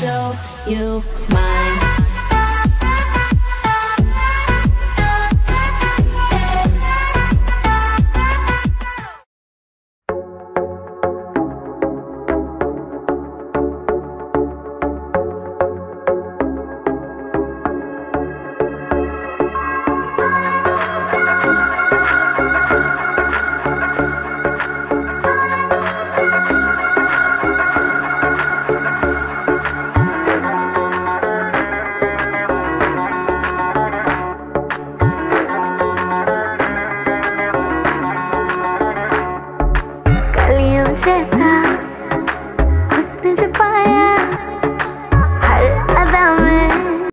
show you my जैसा